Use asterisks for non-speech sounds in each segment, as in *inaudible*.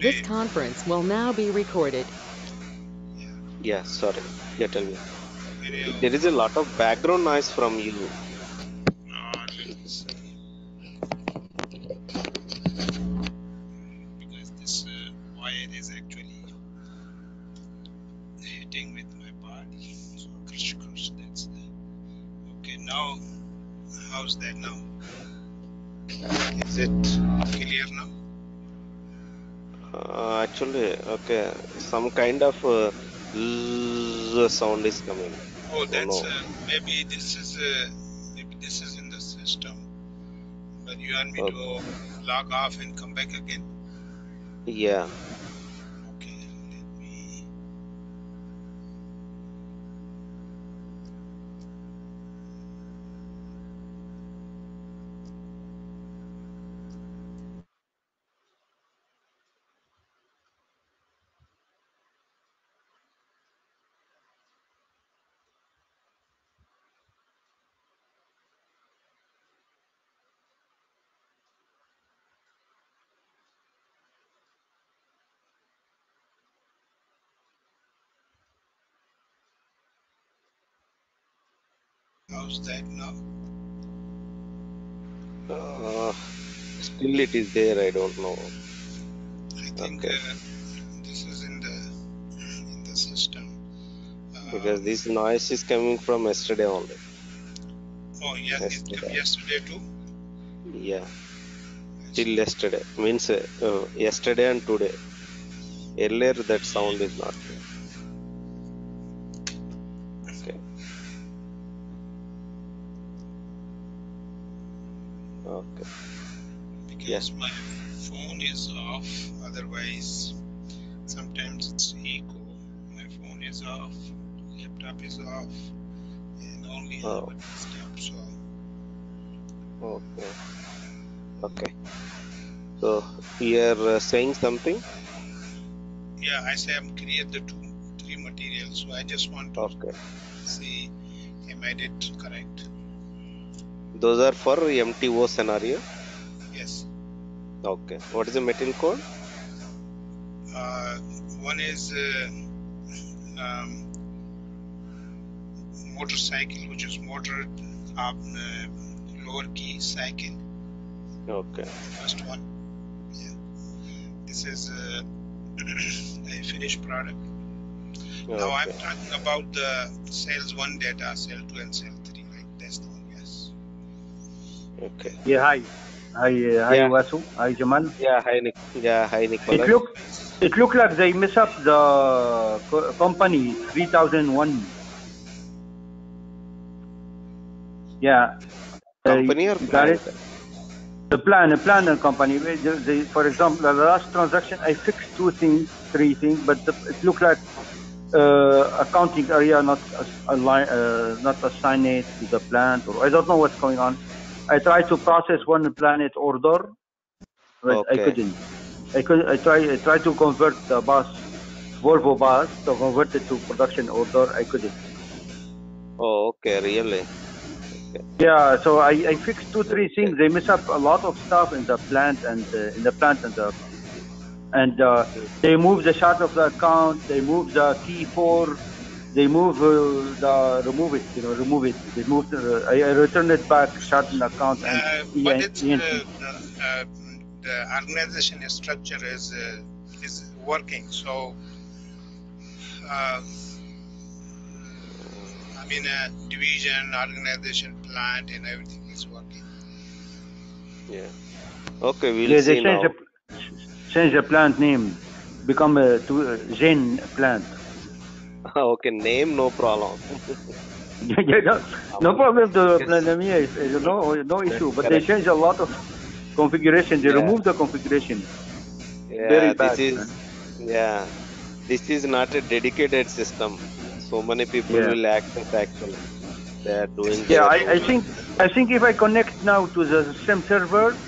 This conference will now be recorded. Yeah, sorry. Yeah, tell me. There is a lot of background noise from you. Let's see. Because this uh, wire is actually hitting with my body. So crush, crush, that's the. Okay, now, how's that now? Is it clear now? Uh, actually, okay, some kind of uh, sound is coming. Oh, that's no. uh, maybe this is uh, maybe this is in the system. But you want me Okay. to log off and come back again? Yeah. Okay, let me. That now? Uh, still it is there. I don't know. I think Okay. uh, this is in the in the system. Uh, Because this noise is coming from yesterday only. oh yeah, yesterday. yesterday too. Yeah. Till yesterday. Means uh, yesterday and today. Earlier that sound is not there. Because my phone is off. Otherwise, sometimes it's echo. My phone is off, laptop is off, and only Oh. desktop. So Okay. Okay. So you are uh, saying something? yeah, I say I'm create the two, three materials. So I just want to Okay. see am I did correct? Those are for MTO scenario. Yes. Okay. What is the material code? Uh, one is uh, um, motorcycle, which is motor up, uh, lower key cycle. Okay. first one. Yeah. This is uh, *clears throat* a finished product. Now I'm talking about the sales one data, cell two and cell three. Right? That's the one. Yes. Okay. Yeah, hi. Hi, uh, hi Yeah. Wasu. Hi, Jamal. Yeah. Hi, Nic- yeah. Hi, It Nicholas. look, it look like they mess up the co- company 3001. Yeah. Company or They got client? it? The plan, the plan and company. They, they, for example, the last transaction, I fixed two things, three things, but the, it looked like uh, accounting area not uh, not assign it to the plant, or I don't know what's going on. I tried to process one planned order, but I couldn't. I could. I tried. I tried to convert the bus, Volvo bus, to convert it to production order. I couldn't. Oh, okay. Really? Okay. Yeah, so I, I fixed two, three things. They mess up a lot of stuff in the plant and uh, in the plant and the and uh, they move the chart of the account. They move the key for. They move uh, the remove it. You know, remove it. They move. The, I, I return it back, chart in account Uh, and but EN it's uh, uh, the organization structure is uh, is working. So. Uh, I mean, uh, division, organization, plant, and everything is working. Yeah. Okay. We'll Yeah, see they now. change the change the plant name, become a to uh, Zen plant. *laughs* okay. Name no problem. *laughs* yeah, no, no problem. The Yes. Planamia is, is no no issue, but they change a lot of configuration. They Yeah. remove the configuration. Yeah. Very bad, This man. is. Yeah. This is not a dedicated system. So many people Yeah. will access actually. They are doing. Yeah, I, I think I think if I connect now to the same server,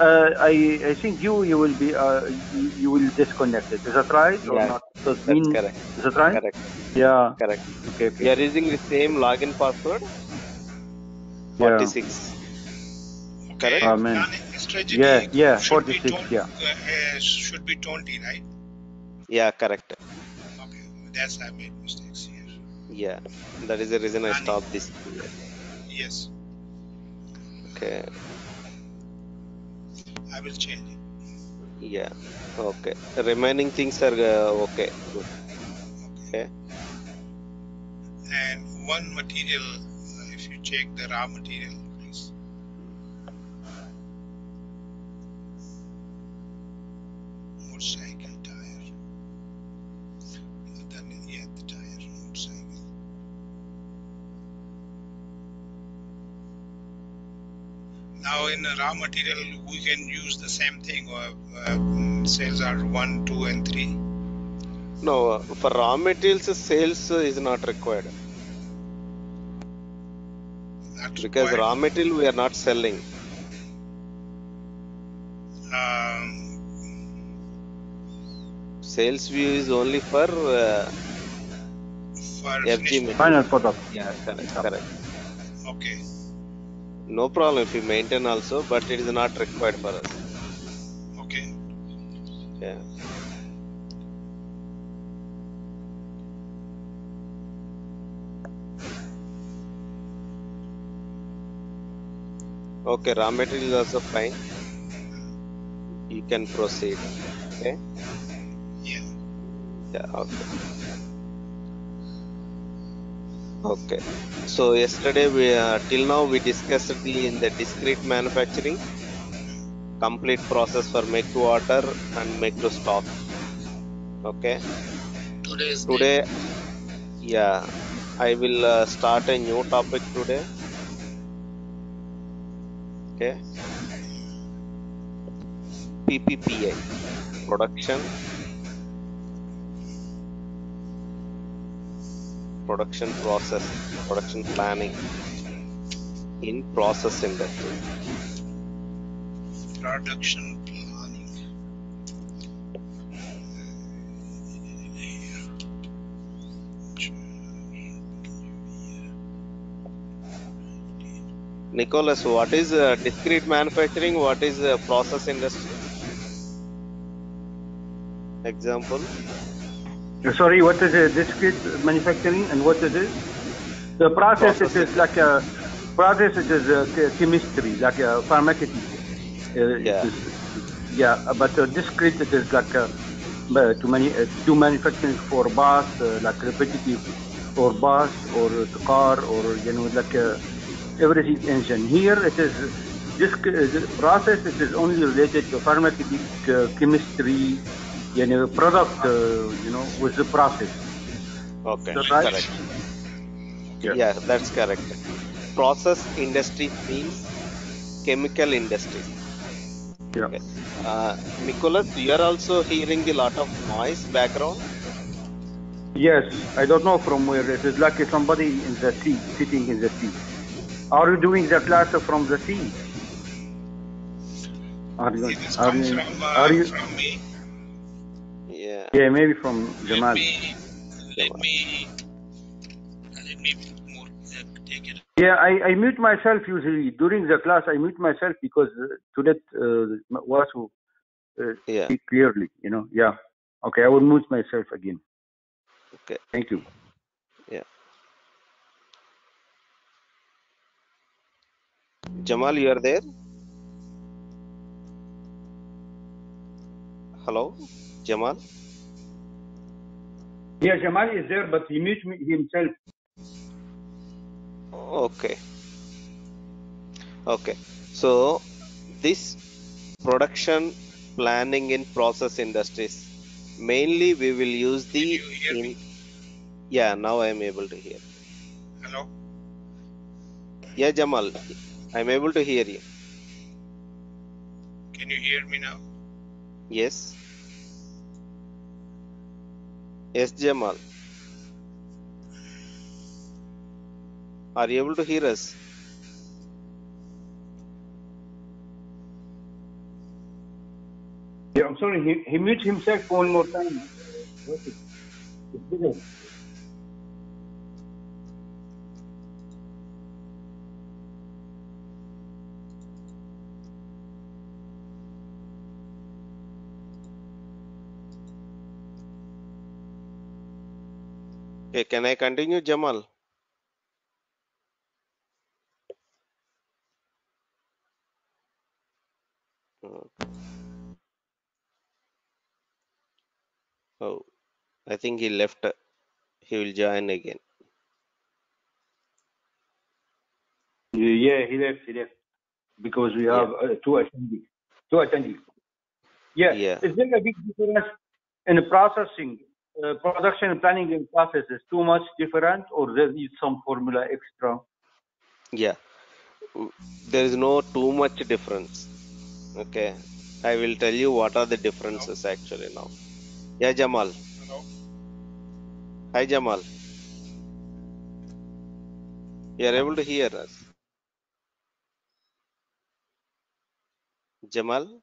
uh, I I think you you will be uh, you, you will disconnect it. Is that right or Yeah, not? Does That's mean correct. is that right? Correct. Yeah. Correct. Okay. We okay. are using the same login password. Yeah. 46. Okay. Correct. Amen. Planning, strategy Yeah, yeah, should 46, 20, yeah. uh, uh, should be 20, right? Yeah, correct. Okay, that's I made mistakes here. Yeah, that is the reason I stopped this. Yes, Okay. I will change it. Yeah. Okay. Remaining things are uh, okay. Good. Okay. And one material, uh, if you check the raw material, please. Motorcycle Now in the raw material, we can use the same thing. Or uh, sales are one, two, and three. No, uh, for raw materials, sales uh, is not required Not because required. raw material we are not selling. Um, Sales view is only for uh, for FG. Final product. Yeah, correct. Correct. Okay. No problem if you maintain also, but it is not required for us. Okay. Yeah. Okay, raw material is also fine. You can proceed. Okay. Yeah. Yeah. Okay. Okay. So yesterday we uh, till now we discussed the in the discrete manufacturing complete process for make to order and make to stock. Okay. Today is Today, yeah, I will uh, start a new topic today. Okay. PPPI, production, production process, production planning in process industry. production planning. Nicholas, what is uh, discrete manufacturing? What is uh, process industry? Example. Sorry, what is a discrete manufacturing and what is it? The process it is like a process it is a chemistry, like a pharmaceutical. Uh, Yeah. is- yeah, but uh, discrete it is like a, uh, to many uh, to manufacturing for bus, uh, like repetitive, or bus or the car or you know like uh, everything engine. Here it is this uh, process it is only related to pharmaceutical uh, chemistry, you know, product, uh, you know, with the process. Okay, that correct. Yeah. Yeah, that's correct. Process industry means chemical industry. Yeah. Okay. Uh, Nicholas, you are also hearing a lot of noise background. Yes, I don't know from where it is like somebody in the sea, sitting in the sea. Are you doing the class from the sea? Are you? Are you? from, uh, Are you? from me. Yeah. Yeah, maybe from Let Jamal. me, let me, let me more, uh, take it. Yeah, I, I mute myself usually during the class. I mute myself because uh, to let uh, Wasu uh, Yeah. speak clearly. You know. Yeah. Okay, I will mute myself again. Okay. Thank you. Yeah. Jamal, you are there? Hello, Jamal. Yeah, Jamal is there, but he mute himself. Okay. Okay. So this production planning in process industries mainly we will use the Can you hear in me? yeah now I am able to hear. Hello? Yeah, Jamal, I am able to hear you. Can you hear me now? Yes. Yes, Jamal. Are you able to hear us? Yeah, I'm sorry. He, he mute himself one more time. Okay, can I continue, Jamal? Oh, I think he left. He will join again. Yeah, he left. He left because we Yeah. have uh, two attendees. Two attendees. Yeah. Yeah. Is there a big difference in processing, uh, production planning and processes? Too much different, or there is some formula extra? Yeah. There is no too much difference. Okay. I will tell you what are the differences actually now. Yeah, Jamal. Hello? Hi, Jamal. You are able to hear us. Jamal?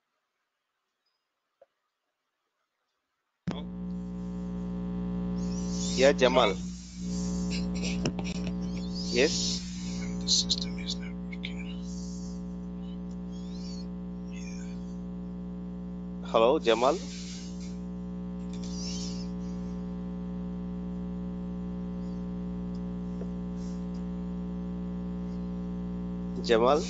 Yeah, Jamal. Yes. The system is not working. Yeah. Hello, Jamal. Jamal.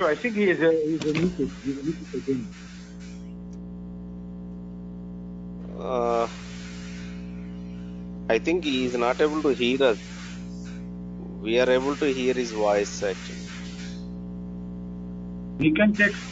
Okay, watch. I think he is a, he's a muted. He's a muted again. Uh, I think he is not able to hear us. We are able to hear his voice actually. He can text.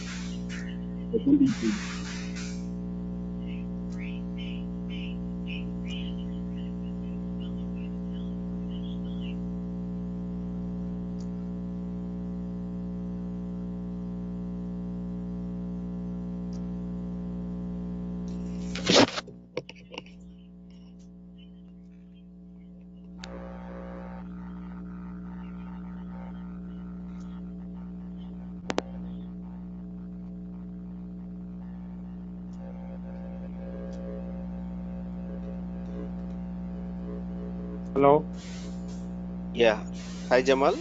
Hi Jamal.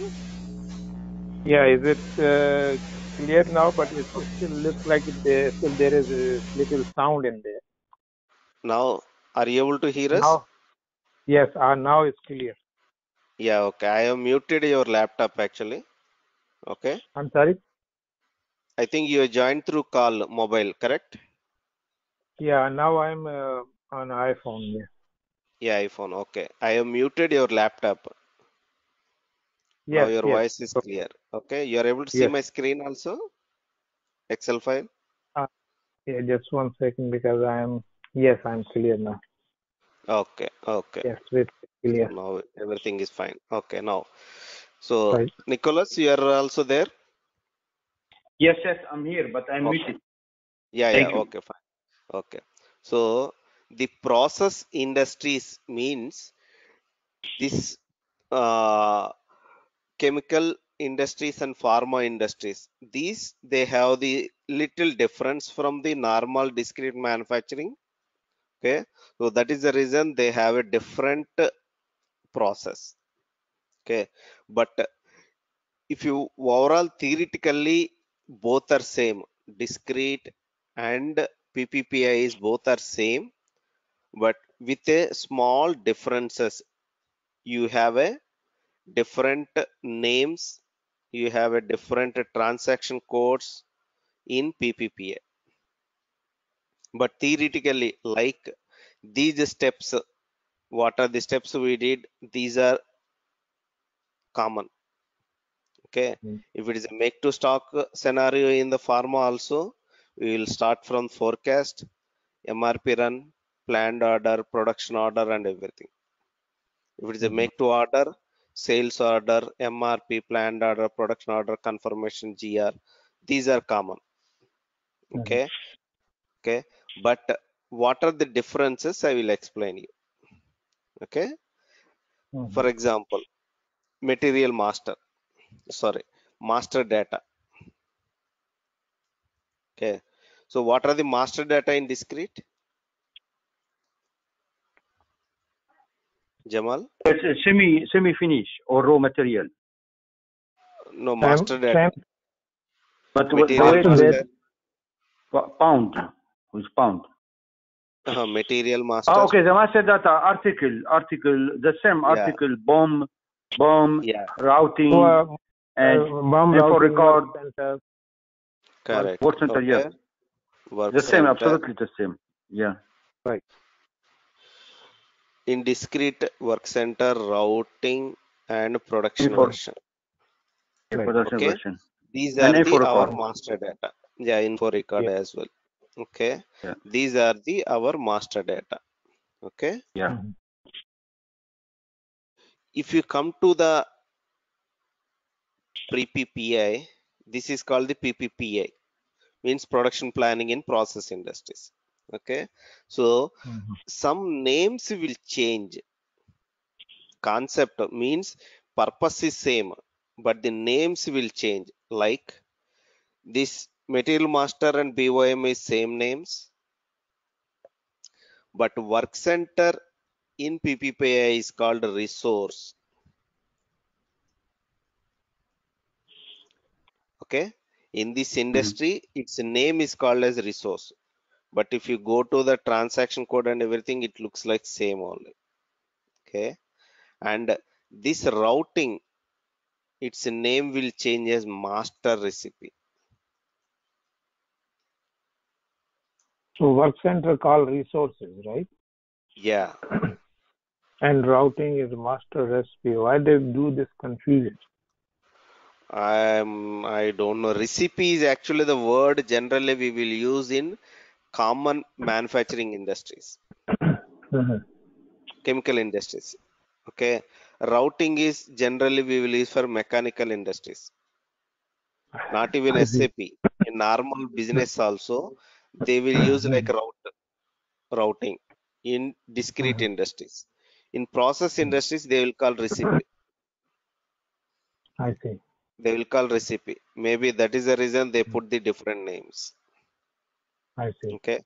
Yeah, is it uh, clear now? But it still looks like it, there, still there is a little sound in there. Now are you able to hear us? Now, yes, uh, now it's clear. Yeah, okay. I have muted your laptop actually. Okay. I'm sorry. I think you joined through call mobile, correct? Yeah, now I'm uh, on iPhone. Yeah. Yeah, iPhone. Okay. I have muted your laptop. Now your yes. voice is clear. Okay. You are able to see Yes. my screen also? Excel file? Yeah, just one second because I'm. Yes, I'm clear now. Okay. Okay. Yes, it's clear. Now everything is fine. Okay. Now, so Right. Nicholas, you are also there? Yes, yes, I'm here, but I'm Okay. muted. Yeah, Thank yeah, you. okay, fine. Okay. So the process industries means this uh, chemical industries and pharma industries. These they have the little difference from the normal discrete manufacturing. Okay. So that is the reason they have a different process. Okay. But if you overall theoretically both are same discrete and PPPI is both are same but with a small differences you have a different names. You have a different transaction codes in PPPI but theoretically like these steps what are the steps we did? These are common. Okay? Mm. if it is a make to stock scenario in the pharma also we will start from forecast mrp run planned order production order and everything. If it is a Mhm. make to order sales order mrp planned order production order confirmation gr these are common. Mhm. okay? Okay? But what are the differences? I will explain you. Okay? Mhm. for example material master. Sorry master data. Okay. So what are the master data in discrete? Jamal? It's a semi semi finish or raw material. No, master data. Same, But what- the Material way master to data. Pound with pound. Uh, material master. Ah, okay. The master data article, article, the same Yeah. article, BOM, BOM, Yeah, routing, So, uh, and uh, BOM and for routing record, center. correct. work center, yeah. Okay. Work the same, center. absolutely the same. Yeah. In discrete work center, routing and production Info- version. Right. Production Okay. version. These are info the our record. master data. Yeah, info record Yeah. as well. Okay. Yeah. These are the our master data. Okay. Yeah. If you come to the pre-PPI, this is called the PPPI, means production planning in process industries. Okay. So Mhm. some names will change. Concept means purpose is same, but the names will change. Like this material master and BOM is same names, but work center in PPPI is called resource. Okay. In this industry, its name is called as resource. But if you go to the transaction code and everything, it looks like same only. Okay. And this routing, its name will change as master recipe. So work center call resources, right? Yeah. *clears throat* And routing is master recipe. Why they do this confusion? Um, I don't know. Recipe is actually the word generally we will use in common manufacturing industries, Mhm. chemical industries. Okay. Routing is generally we will use for mechanical industries. Not even SAP. In normal business also, they will use mm-hmm. like route routing in discrete mm-hmm. industries. In process industries, they will call recipe. I see. They will call recipe. Maybe that is the reason they mm-hmm. put the different names. I see. Okay.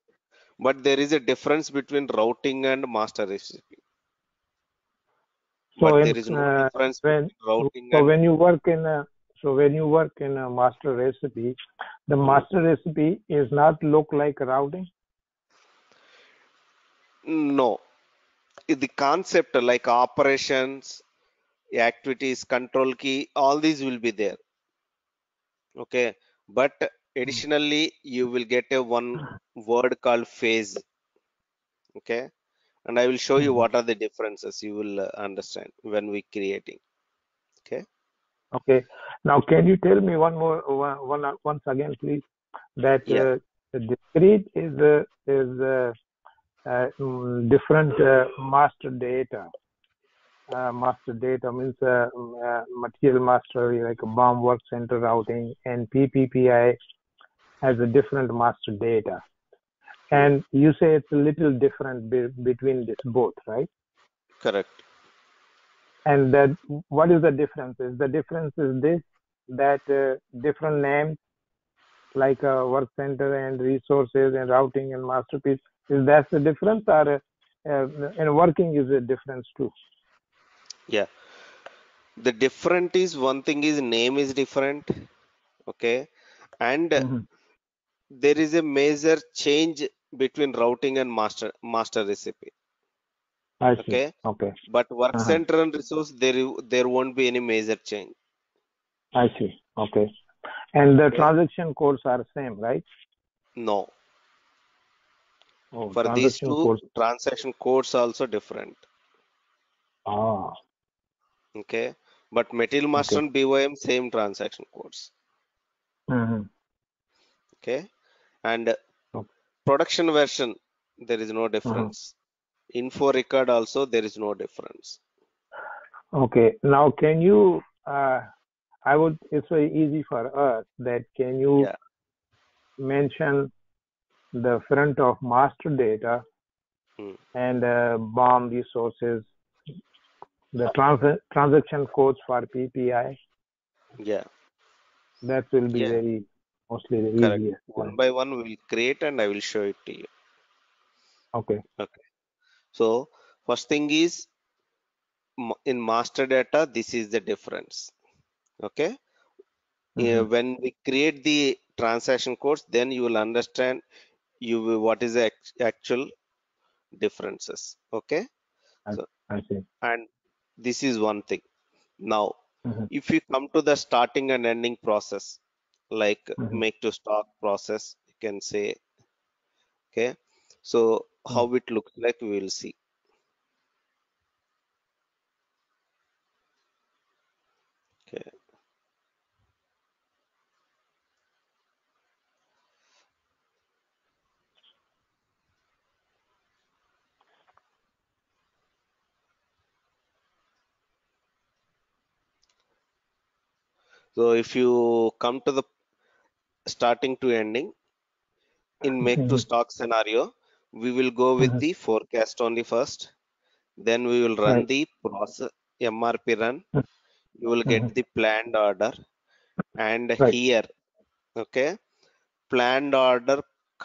But there is a difference between routing and master recipe. So but in, there is no uh, difference when between routing so when you work in a so when you work in a master recipe, the master recipe is not look like routing. no. The concept like operations, activities, control key, all these will be there. Okay. But additionally, you will get a one word called phase. Okay. And I will show you Mhm. what are the differences. You will uh, understand when we creating. Okay. Okay. Now, can you tell me one more, one, one once again, please, that Yeah. uh, the discrete is uh, is uh, uh, mm, different uh, master data. Uh, master data means uh, uh, material master, like a BOM work center routing, and PPPI has a different master data. And you say it's a little different be- between this both, right? Correct. And that what is the difference? Is the difference is this that uh, different names like uh, work center and resources and routing and masterpiece is that the difference or uh, uh, and working is a difference too? Yeah. The different is one thing is name is different. Okay. And Mhm. There is a major change between routing and master master recipe. I see. Okay. Okay. But work Uh-huh. center and resource there there won't be any major change. I see. Okay. And the Okay. transaction codes are same, right? No. Oh, For these two codes. transaction codes also different. Ah, Okay. But material master Okay. and BOM same transaction codes. mhm. Okay. And production version there is no difference. Info record also there is no difference. Okay. Now, can you? Uh, I would. It's very easy for us. That can you Yeah. mention the front of master data Hmm. and uh, BOM resources, the trans- transaction codes for PPI. Yeah. That will be Yeah. very mostly the Correct. easiest One one. by one we will create and I will show it to you. Okay. Okay so first thing is in master data, this is the difference. Okay. Yeah, Mhm. when we create the transaction codes, then you will understand you will, what is the actual differences. Okay. I see. And this is one thing. Now, Mhm. if you come to the starting and ending process, like Mhm. make to stock process, you can say, okay. So how it looks like, we will see. Okay. So if you come to the starting to ending in make to stock scenario, we will go with Mhm. the forecast only first. Then we will run the process MRP run. Mhm. You will get Mhm. the planned order. And Right. here, okay, planned order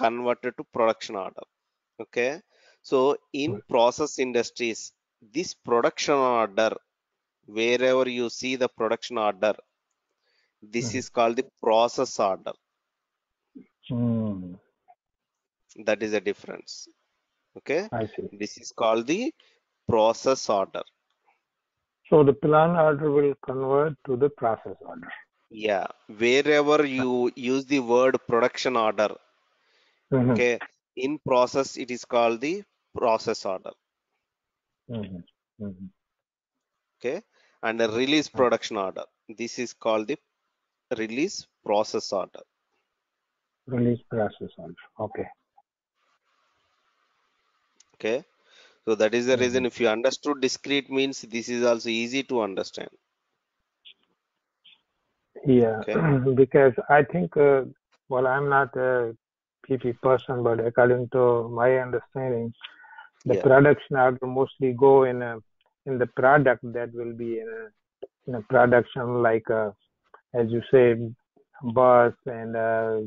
converted to production order. Okay. So in process industries, this production order, wherever you see the production order, this is called the process order. Mm, That is a difference. Okay. I see. This is called the process order. So the plan order will convert to the process order. Yeah. Wherever you use the word production order, Mhm. okay, in process it is called the process order. Mhm. Mhm. Okay. And the release production order. This is called the release process order. Release process also Okay. Okay. So that is the reason Mhm. if you understood discrete means this is also easy to understand. Yeah, Okay. *clears throat* because I think, uh, well, I'm not a PP person, but according to my understanding, the Yeah. production order mostly go in a, in the product that will be in a, in a production like, uh, as you say, bus and uh,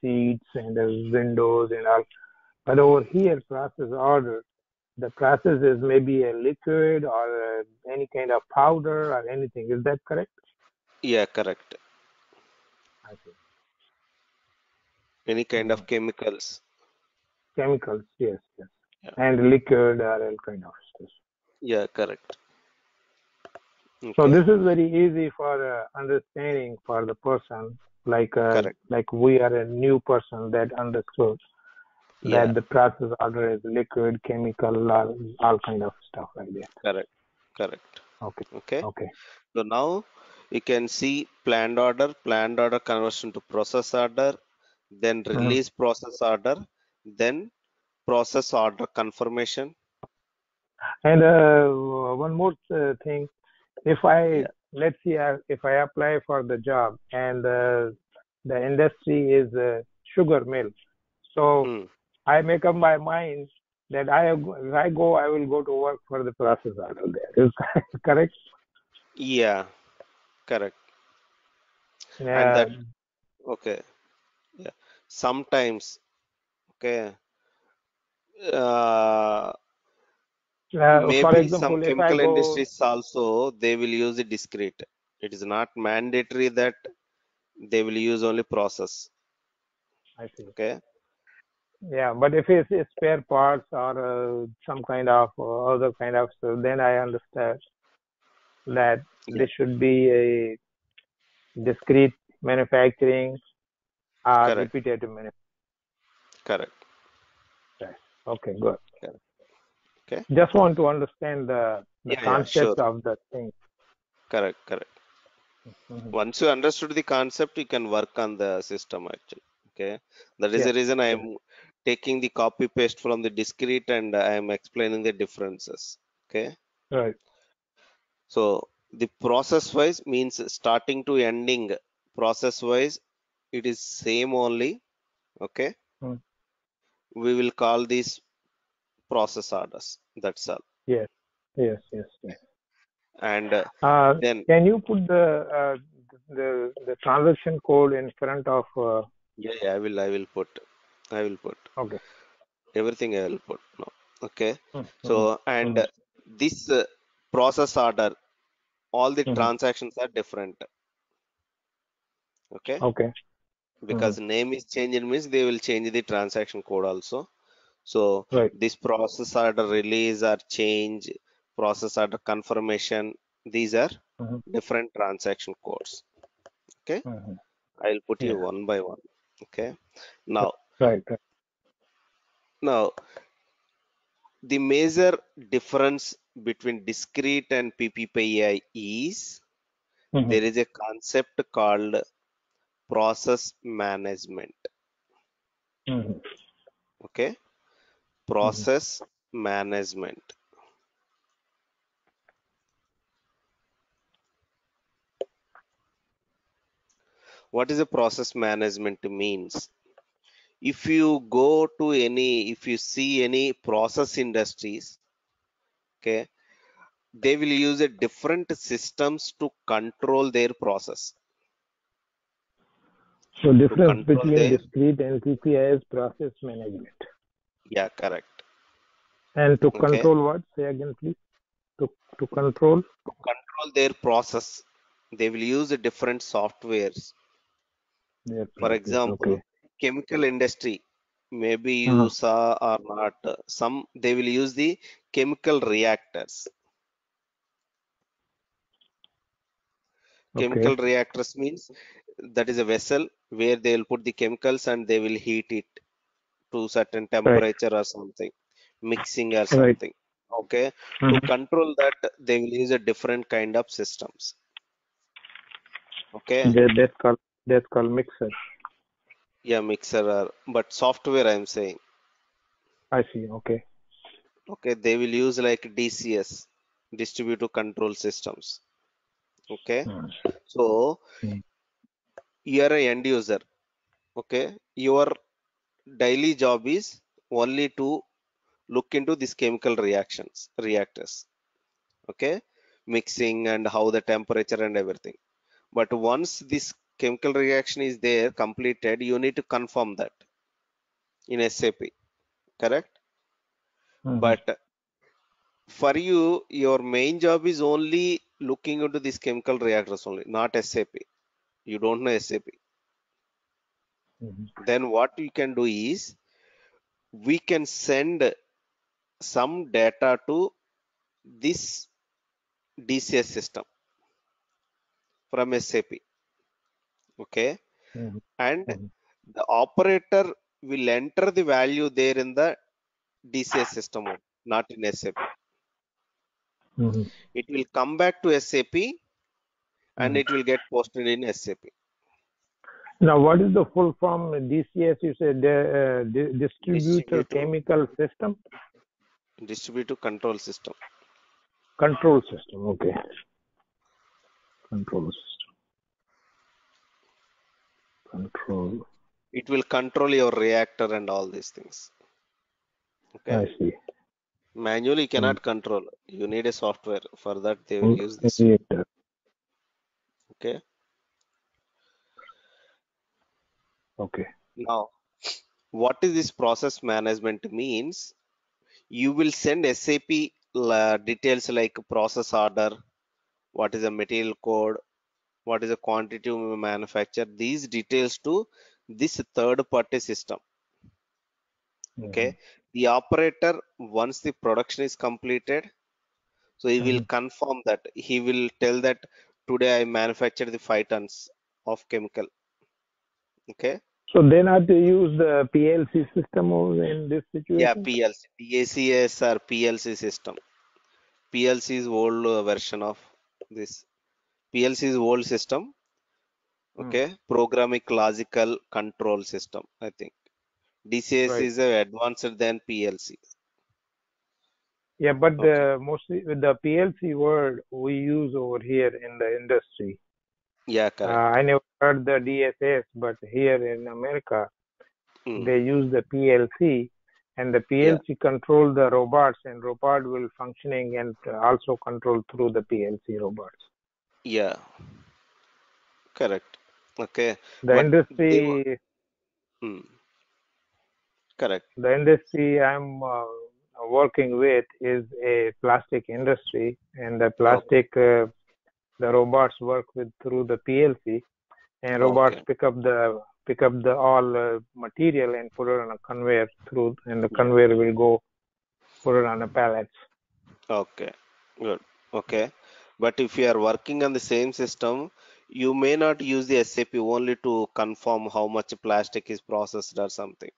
seats and uh, windows and all. But over here, process order, the process is maybe a liquid or uh, any kind of powder or anything. Is that correct? Yeah, correct. I see. Any kind of chemicals. Chemicals, yes, yes. Yeah. And liquid or all kind of stuff. Yeah, correct. So this is very easy for uh, understanding for the person, like uh, like we are a new person that understood Yeah, that the process order is liquid, chemical, all, all kind of stuff like that. correct. Correct. Okay, Okay. okay. So now you can see planned order, planned order conversion to process order, then Mhm. release process order, then process order confirmation. And uh, one more uh, thing, if I Yeah. Let's see if I apply for the job and uh, the industry is a sugar mill, so Hmm. I make up my mind that I if I go I will go to work for the process order there. Is that *laughs* correct? Yeah, correct. And Yeah. that okay. Yeah. Sometimes okay. Uh, Uh, for maybe example, some chemical go, industries also they will use discrete. It is not mandatory that they will use only process. I see. Okay. Yeah, but if it's, it's spare parts or uh, some kind of uh, other kind of stuff, then I understand that Yeah. this should be a discrete manufacturing or Correct. repetitive manufacturing. Correct. Okay, good. Okay. Just want to understand the, the Yeah, yeah, concept sure. of the thing. Correct. Correct. Mhm. Once you understood the concept, you can work on the system actually. Okay. That is Yeah. the reason I am taking the copy paste from the discrete and I am explaining the differences. Okay. Right. So the process wise means starting to ending process wise, it is same only. Okay. Hmm. We will call these process orders. That's all. Yes. Yes. Yes. yes. And uh, Uh, then can you put the uh, the the transaction code in front of uh, Yeah, yeah, I will, I will put, I will put Okay. everything. I will put. No, okay. Mm, So and mhm. this uh, process order, all the Mhm. transactions are different. Okay, Okay. because name is changed means they will change the transaction code also. So Right. this process order release or change, process order confirmation, these are Mhm. different transaction codes. Okay, Mhm. I'll put you one by one. Okay, now Right. right. now the major difference between discrete and PPPI is Mhm. there is a concept called process management. Mhm. Okay, Mm-hmm. process management. What is a process management means? If you go to any, if you see any process industries, okay, they will use a different systems to control their process. So difference between the- discrete and PPI is process management. Yeah, correct. And to Okay. control what? Say again, please. To to control. To control their process, they will use a different softwares. For example, Okay. chemical industry, maybe you Uh-huh. saw or not, uh, some they will use the chemical reactors. Okay. Chemical reactors means that is a vessel where they will put the chemicals and they will heat it to certain temperature or something, mixing or Right. something. Okay. To Mhm. control that, they will use a different kind of systems. Okay. That, that's called that's called mixer. Yeah, mixer or but software I'm saying. I see. Okay. Okay, they will use like DCS, distributed control systems. Okay. Mm. So Mm. you are a end user. Okay. Your daily job is only to look into these chemical reactions, reactors. Okay. Mixing and how the temperature and everything. But once this chemical reaction is there completed, you need to confirm that in SAP. Correct? Mhm. But for you, your main job is only looking into these chemical reactors only, not SAP. You don't know SAP. Mhm. Then what you can do is we can send some data to this DCS system from SAP. Okay. Mhm. And Mhm. the operator will enter the value there in the DCS system, not in SAP. Mhm. It will come back to SAP and Mhm. it will get posted in SAP. Now, what is the full form? DCS, you said uh, di- distributor Distributor. chemical system Distributed control system. control system. Okay. Control system. Control. It will control your reactor and all these things. Okay. I see. Manually you cannot control. You need a software. For that they will use this. Reactor. Okay. Okay. Now, what is this process management means? You will send SAP la- uh, details like process order, what is the material code, what is the quantity we manufacture, these details to this third party system. Okay. Mm-hmm. The operator, once the production is completed, so he will mm-hmm. confirm that he will tell that today I manufactured the five tons of chemical. Okay. So then I have to use the PLC system in this situation? Yeah, PLC, DCS or PLC system. PLC is old uh, version of this. PLC is old system. Hmm. Okay, programming logical control system. I think DCS Right. is uh, advanced than PLC. Yeah, but Okay. the mostly with the PLC word we use over here in the industry. Yeah, Uh. I never heard the DSS, but here in America Hmm. they use the PLC, and the PLC control the robots, and robot will functioning and also control through the PLC robots. Yeah, correct. Okay, The But industry Hmm. Correct. The industry I'm uh, working with is a plastic industry, and the plastic uh, the robots work with through the PLC, and robots Okay. pick up the pick up the all uh, material and put it on a conveyor through, and the conveyor will go put it on a pallet. Okay. Good. Okay. But if you are working on the same system, you may not use the SAP only to confirm how much plastic is processed or something.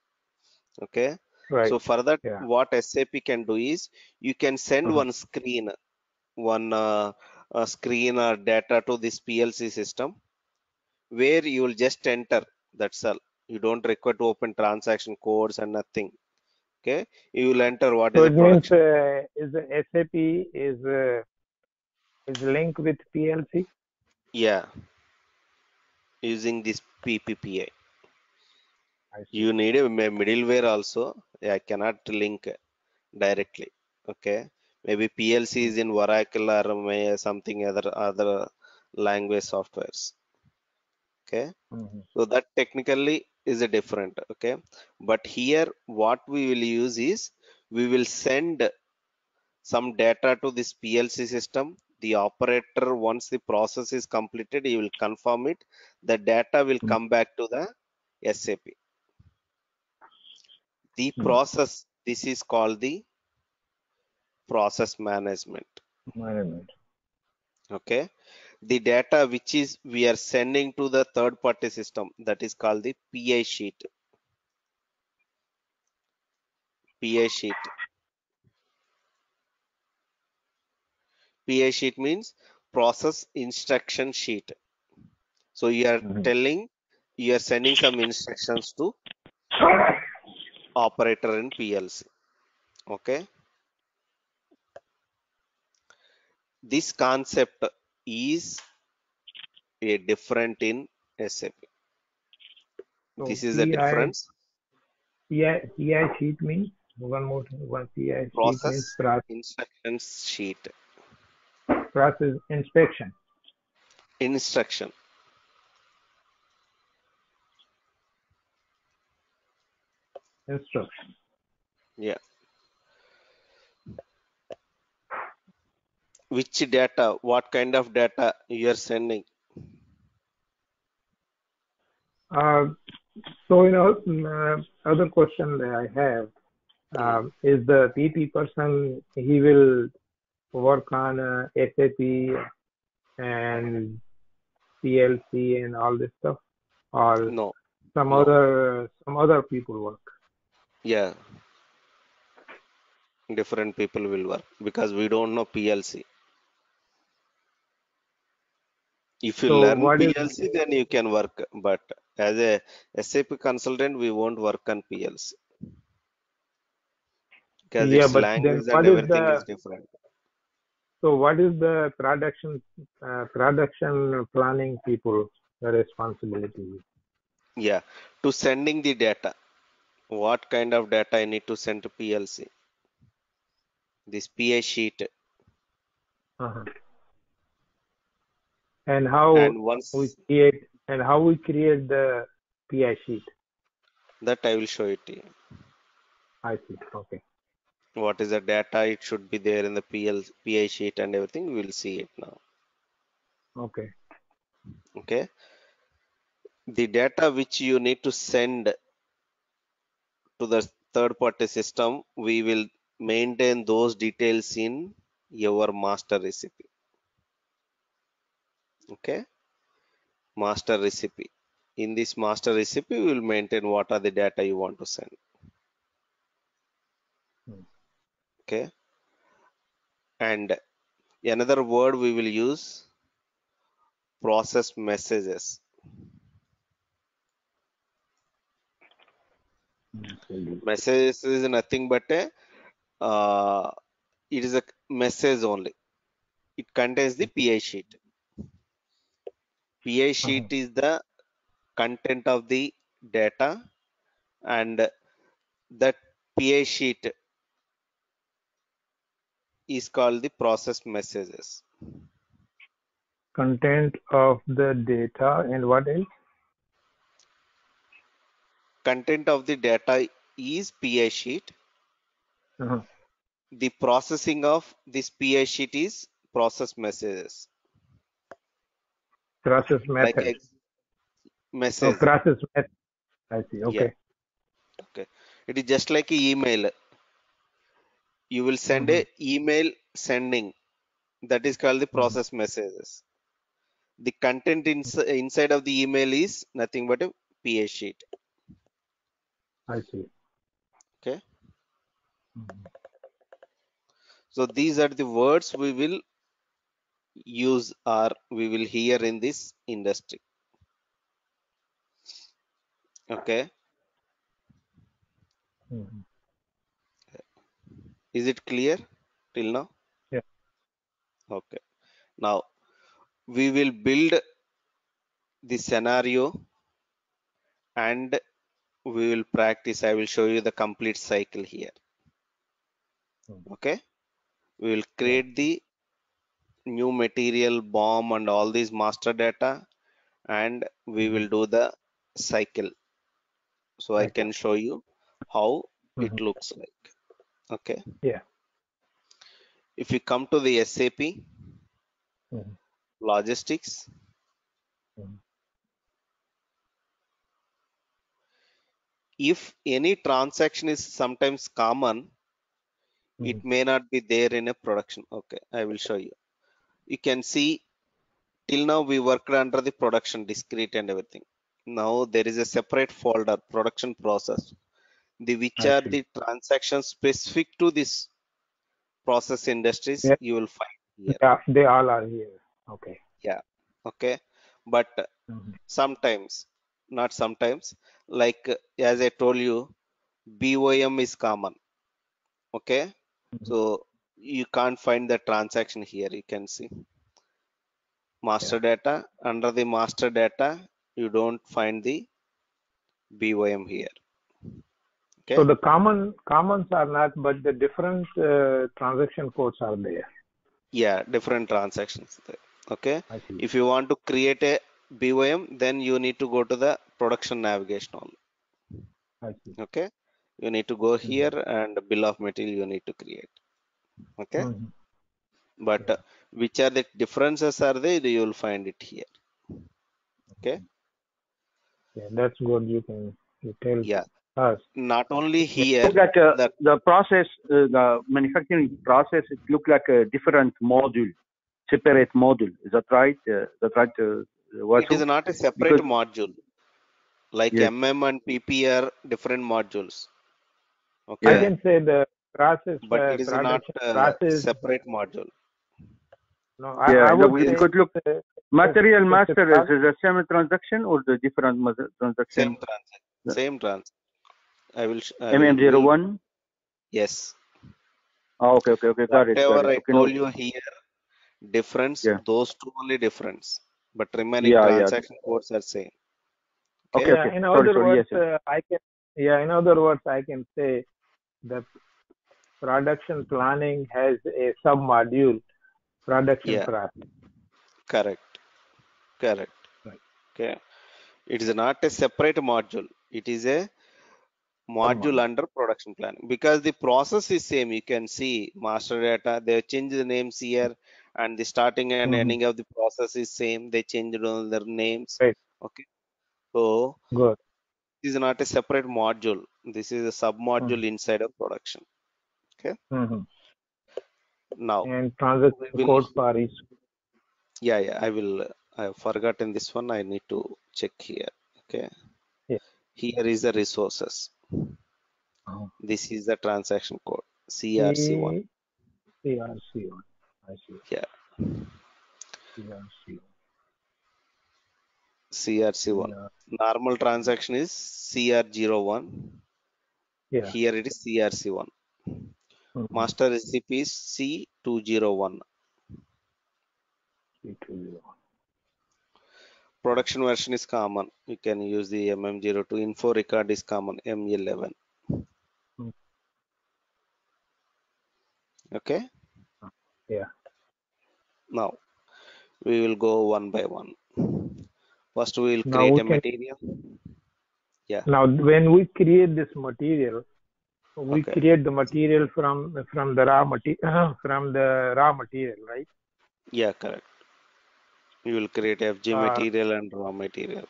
Okay. Right. So for that, Yeah. what SAP can do is you can send Mhm. one screen, one uh, uh, screen or data to this PLC system where you will just enter. That's all. You don't require to open transaction codes and nothing. Okay. You will enter what is So the it means uh, is the SAP is uh, is linked with PLC. Yeah. Using this PPPI. You need a middleware also. I cannot link directly. Okay. Maybe PLC is in Oracle or may something other other language softwares. Okay. Mhm. So that technically is a different. Okay. But here what we will use is we will send some data to this PLC system. The operator, once the process is completed, he will confirm it. The data will Mm. come back to the SAP. The Mm. process, this is called the process management. Management. Okay. The data which is we are sending to the third party system that is called the PI sheet. PI sheet. PI sheet means process instruction sheet. So you are Mhm. telling you are sending some instructions to operator in PLC. Okay. This concept is a different in SAP. So This is the PI difference. PI PI sheet means one more thing. One PI sheet means Process process, instructions sheet. process inspection. Instruction. Instruction. Yeah. Which data? What kind of data you are sending? Uh, so you know, mm, uh, other question that I have um, is the PP person. He will work on uh, SAP and PLC and all this stuff, or No. some No. other some other people work. Yeah. Different people will work because we don't know PLC. If you So learn what is PLC, then you can work. But as a SAP consultant, we won't work on PLC because yeah, its but then language and what is everything the is different. so what is the production uh, production planning people responsibility? Yeah. To sending the data. What kind of data I need to send to PLC? This PI sheet. Uh-huh. And how And once we create and how we create the PI sheet. that I will show it to you. I see. Okay. What is the data? It should be there in the PL, PI sheet and everything. We will see it now. Okay. Okay. The data which you need to send to the third party system, we will maintain those details in your master recipe. Okay. Master recipe. In this master recipe, we will maintain what are the data you want to send. Okay. And another word we will use process messages. Messages is nothing but a uh, it is a message only. It contains the PI sheet. PI sheet is the content of the data and that PI sheet is called the process messages. Content of the data and what else? content of the data is PI sheet. Uh-huh. The processing of this PI sheet is process messages. Process Like method. So message. process method. I see. Okay. Okay. It is just like a email. You will send a email sending. That is called the process messages. The content ins- inside of the email is nothing but a PI sheet. I see. Okay. Mhm. So these are the words we will use or we will hear in this industry. Okay. Mhm. Is it clear till now? Yeah. Okay. Now we will build the scenario and we will practice. I will show you the complete cycle here. Hmm. Okay. We will create the new material, BOM, and all these master data, and we will do the cycle. So I can show you how it Mhm. looks like. Okay. Yeah. If you come to the SAP Mhm. logistics, Mhm. if any transaction is sometimes common, it Mhm. may not be there in a production. Okay, I will show you. You can see till now we worked under the production discrete and everything. Now there is a separate folder production process. The which are the transactions specific to this process industries Yeah. you will find here. Yeah, they all are here. Okay. Yeah. Okay, but Mhm. sometimes, not sometimes, like as I told you, BOM is common. Okay, Mhm. so you can't find the transaction here. You can see master data under the master data, you don't find the BOM here. Okay, So the common commons are not, but the different uh, transaction codes are there. yeah, different transactions there. Okay, if you want to create a BOM, then you need to go to the production navigation only. Okay, you need to go here and bill of material you need to create. Okay. Mhm. but uh, which are the differences are there you will find it here okay Yeah, that's good. You can you tell yeah us. not only here Look like uh, the the process, uh, the manufacturing process, it look like a different module, separate module. Is that right? Uh, that right? Uh, it is not a separate Because- module like Yes. mm and pp are different modules Okay. I can say the process. but uh, it is not uh, process. separate module No, I, Yeah, I the- would it say could look- uh, Material master pro- is the same transaction or the different transaction? same transaction Yeah. same trans i will I MM01? yes Oh, okay, okay, okay. Got it. whatever Got i it. Okay, told you here difference Yeah. those two only difference but remaining Yeah, yeah. transaction codes are same Okay, yeah, okay. in Sorry, other sorry. words, Yes, yes. uh, I can. Yeah, in other words, I can say the production planning has a sub module, production Yeah. Correct. Correct. Right. Okay. It is not a separate module. It is a module module. under production planning because the process is same. You can see master data. They have changed the names here, and the starting and Mhm. ending of the process is same. They changed all their names. Right. Okay. So Good. this is not a separate module. This is a sub module inside of production. Hmm Now, And transaction will- code for each. yeah, yeah. I will. I have forgotten this one. I need to check here. Okay. Yeah. Here is the resources. Oh. This is the transaction code CRC1. CRC1. I see. Yeah. CRC1. CRC1. Yeah. Normal transaction is CR01. Yeah. Here it is CRC1. Mhm. Master recipe is C201. C201. Production version is common. You can use the MM02. Info record is common M11. Hmm. Okay. Yeah. Now we will go one by one. First, we will create we a can- material. Yeah. Now, when we create this material, we Okay. create the material from from the raw material *clears throat* from the raw material, right? Yeah, correct. You will create FG Uh, material and raw material.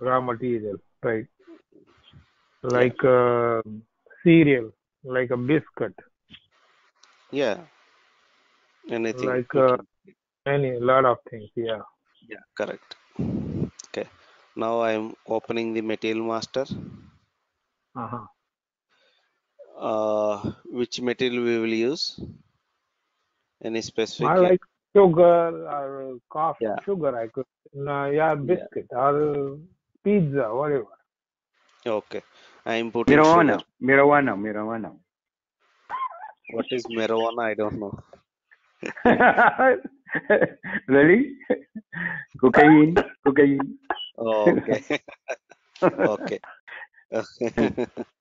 Raw material, right? Like uh, cereal, like a biscuit, Yeah. Anything. like uh, any lot of things. Yeah. Yeah, correct. Okay. Now I'm opening the material master. Uh-huh. Uh, which material we will use? Any specific? I like sugar or coffee, Yeah. sugar. I could, no, yeah, biscuit or pizza, whatever. Okay. I'm putting Marijuana, sugar. marijuana, marijuana. What is marijuana? I don't know. *laughs* really? cocaine, cocaine. Oh, okay. *laughs* okay. okay. *laughs*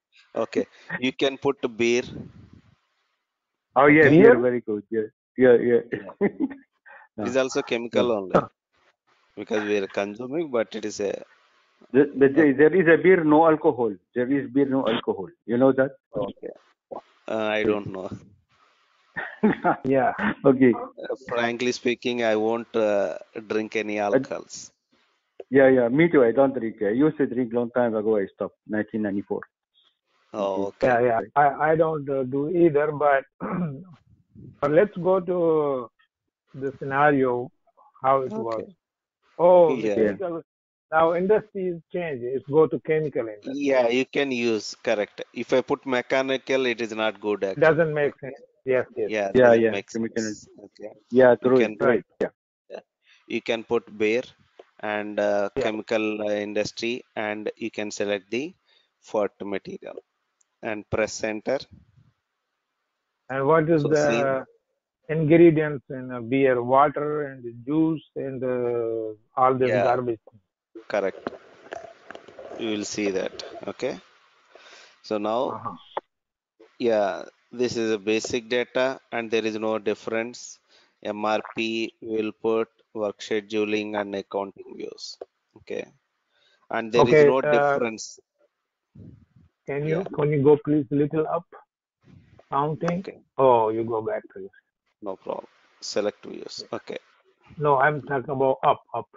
You can put beer. Oh yeah, Beer? yeah, very good. Yeah, yeah, yeah. *laughs* It is also chemical only because we are consuming, but it is a The- the- there there is a beer, no alcohol. There is beer, no alcohol. You know that? okay. Uh, I don't know. *laughs* Yeah. okay. Uh, frankly speaking, I won't uh, drink any alcohols. Yeah, yeah. Me too. I don't drink. I used to drink long time ago. I stopped. 1994. Oh, okay. Yeah, yeah. I, I don't uh, do either, but *clears throat* but let's go to the scenario how it Okay. works. Oh, Yeah. chemical. Now industries change. It's go to chemical industry. Yeah, you can use correct. If I put mechanical, it is not good. It Actually. doesn't make sense. Yes, yes. Yeah, Yeah, doesn't yeah, make chemical sense. Okay. Yeah, true. can- right. Yeah. You can put beer and uh, Yeah. chemical uh, industry, and you can select the FERT material and press enter. And what is So the ingredients in a beer? Water and juice and uh, all this Yeah. garbage. Correct. You will see that. Okay. So now Uh-huh. Yeah, this is a basic data and there is no difference. MRP will put work scheduling and accounting views. Okay. And there is Okay, no uh, difference. Can you Yeah. can you go please a little up? Counting. Okay, Oh, you go back to no problem. Select views. Okay. No, I'm talking about up, up.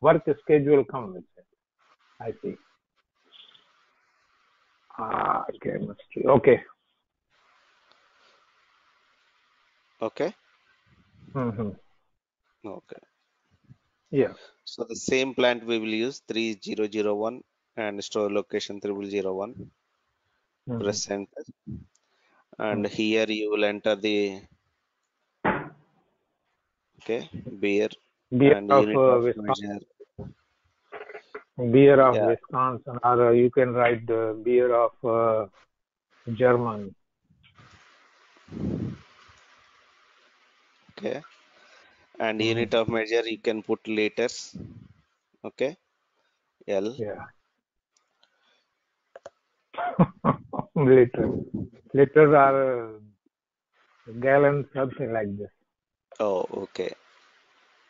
Work schedule come with it. I see. Ah, chemistry. Okay. Okay. Mm-hmm. Okay. Yeah. So the same plant we will use 3001 and store location 3001. Mhm. Press enter. And here you will enter the okay beer Beer and of, uh, of Wisconsin, measure. beer of Yeah. Wisconsin, or uh, you can write the beer of uh, Germany. okay and Mhm. unit of measure you can put liters okay l Yeah. *laughs* Liter. Liters are uh, gallons, something like this. oh okay.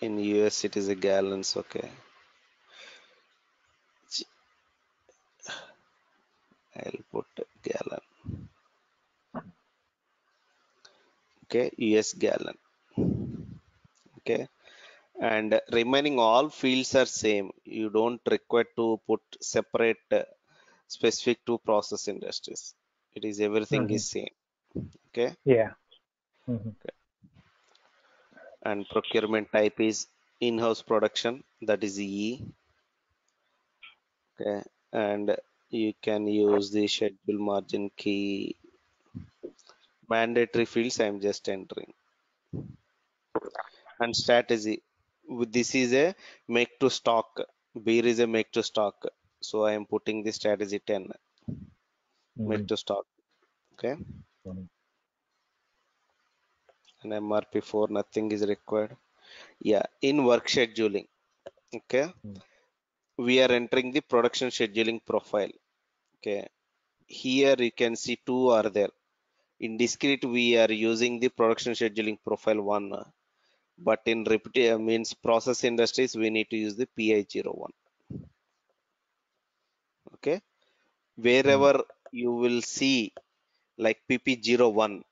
In us it is a gallons okay. I'll put gallon. Okay us gallon. Okay and remaining all fields are same. You don't require to put separate uh, specific to process industries it is everything is same. Okay? Yeah. Mhm. and procurement type is in-house production that is E. Okay? And you can use the schedule margin key. Mandatory fields I'm just entering. And strategy. This is a make to stock. Beer is a make to stock. So I am putting the strategy 10 make Mhm. to stock okay. Mhm. and MRP4 nothing is required. Yeah in work scheduling. Okay. Mm. we are entering the production scheduling profile. Okay. Here you can see two are there. In discrete we are using the production scheduling profile one uh, but in repetitive means process industries we need to use the pi01 okay. Wherever you will see like pp01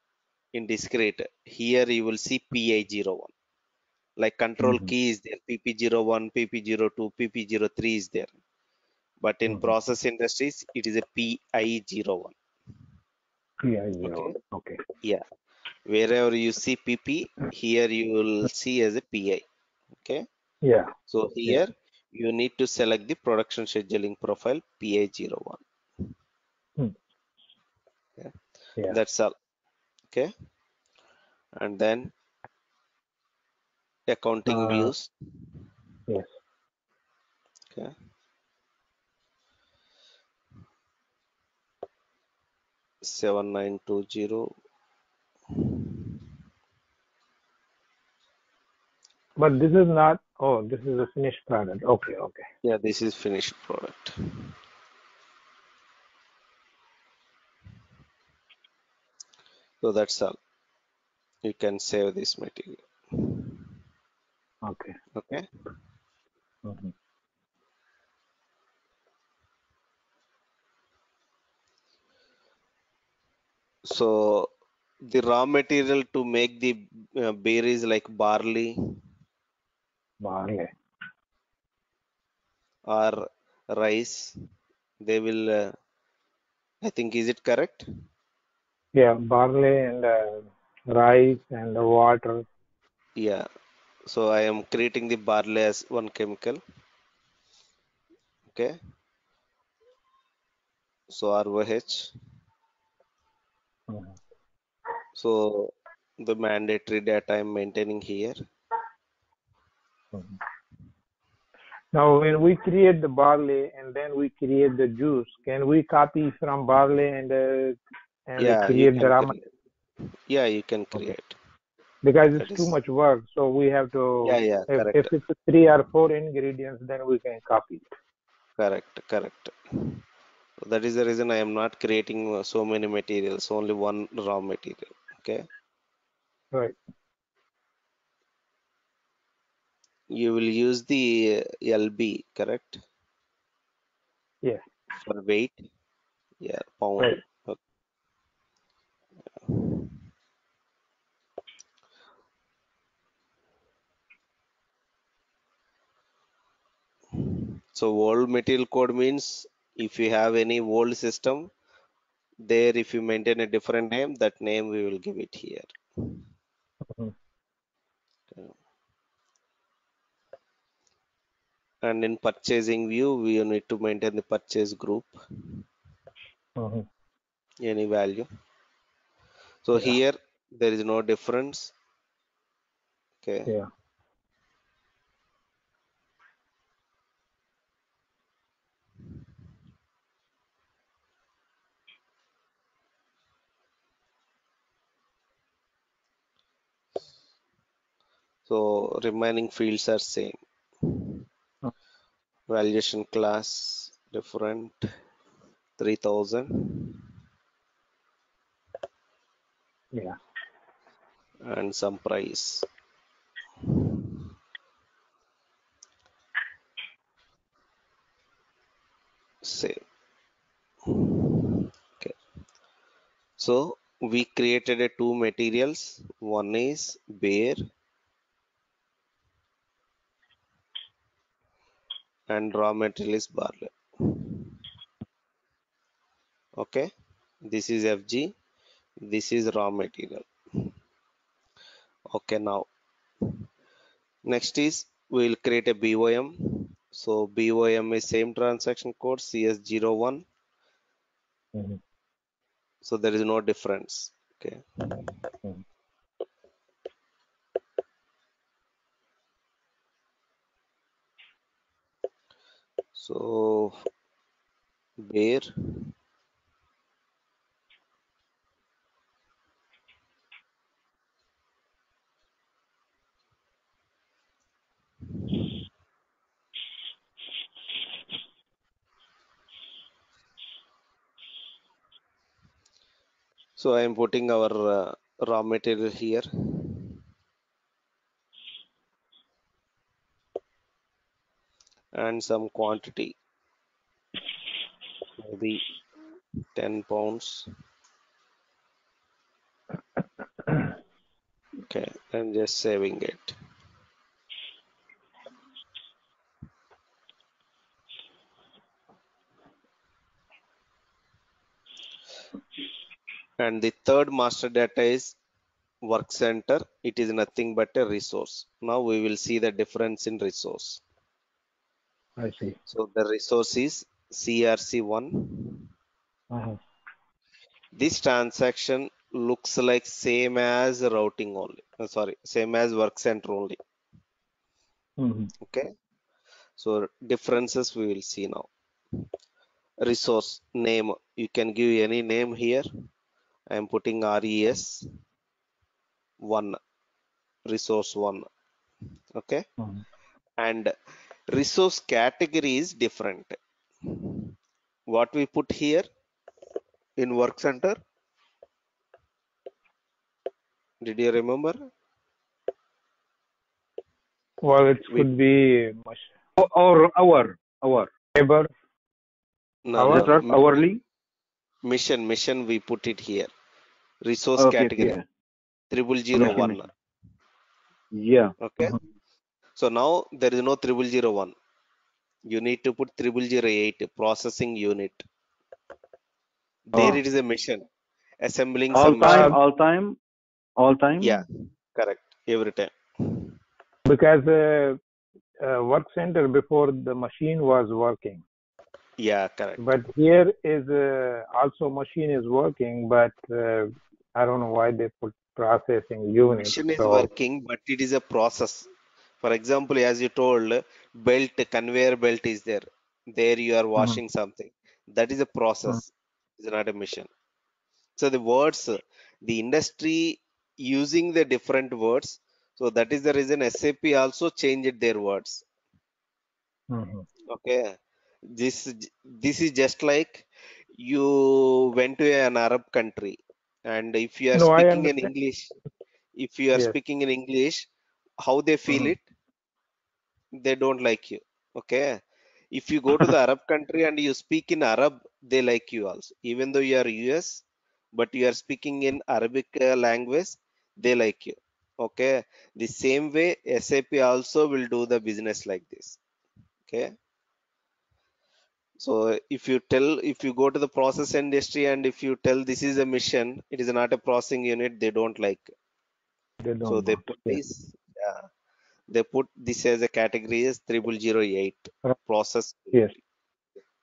in discrete here you will see pi01 like control Mhm. key is there pp01 pp02 pp03 is there but in Mhm. process industries it is a pi01 Yeah, zero. Okay. Yeah. Wherever you see pp here you will see as a pi okay Yeah. so here you need to select the production scheduling profile pi01 Yeah. that's all okay and then accounting Uh, views Yes. okay seven nine two zero But this is not. Oh, this is a finished product. Okay. Okay. yeah this is finished product so that's all you can save this material Okay. okay Mhm. so the raw material to make the uh, beer is like barley Barley. or rice they will uh, i think is it correct Yeah, barley and uh, rice and the water. yeah so i am creating the barley as one chemical okay so rOH Mhm. so the mandatory data i'm maintaining here Mhm. Now, when we create the barley and then we create the juice, can we copy from barley and uh, and yeah create raw create. yeah you can create because it's That too much work. So we have to. yeah yeah if, correct if it's three or four ingredients, then we can copy. it. correct correct that is the reason i am not creating uh, so many materials only one raw material okay Right. you will use the uh, lb correct Yeah. for weight yeah pound Right. Okay. So old material code means if you have any old system there if you maintain a different name that name we will give it here Mhm. and in purchasing view we need to maintain the purchase group Mhm. any value so Yeah. here there is no difference okay Yeah. So remaining fields are same. Oh. valuation class different. 3000 Yeah. and some price. Save okay. So we created a two materials. One is bear and raw material is barley. Okay? This is fg this is raw material. Okay now. Next is we will create a BOM so BOM is same transaction code cs01 Mhm. so there is no difference. Okay? Mhm. So bear so i am putting our uh, raw material here and some quantity. Maybe 10 pounds. Okay i'm just saving it. And the third master data is work center. It is nothing but a resource. Now we will see the difference in resource I see. so the resource is crc1 Uh-huh. this transaction looks like same as routing only uh, sorry same as work center only Mhm. okay so differences we will see now resource name you can give any name here i am putting res 1 resource 1 okay Mhm. and resource category is different what we put here in work center did you remember Well, it We- could be much Or hour, hour. labor. no, Our- no, Is hourly? mission mission we put it here resource Okay, category okay. triple zero Mission, one mission. Yeah. okay Mhm. So now there is no triple zero one you need to put triple zero eight processing unit there Oh. it is a mission assembling All some time, mission. all time, all time. yeah correct every time Because uh, uh, work center before the machine was working. yeah correct But here is uh, also machine is working, but uh, I don't know why they put processing unit. mission is So working but it is a process for example as you told belt conveyor belt is there. There you are washing something. That is a process. It's not a mission. So the words the industry using the different words. So that is the reason sap also changed their words. Mhm. okay. This this is just like you went to an arab country and if you are No, speaking in english if you are Yes. speaking in english how they feel Mhm. it they don't like you okay? If you go to the arab *laughs* country and you speak in arab they like you also. Even though you are us but you are speaking in arabic uh, language they like you okay? The same way sap also will do the business like this okay? So if you tell if you go to the process industry and if you tell this is a mission it is not a processing unit they don't like They don't so they put Yeah. They put this as a category as 3008 process Yes.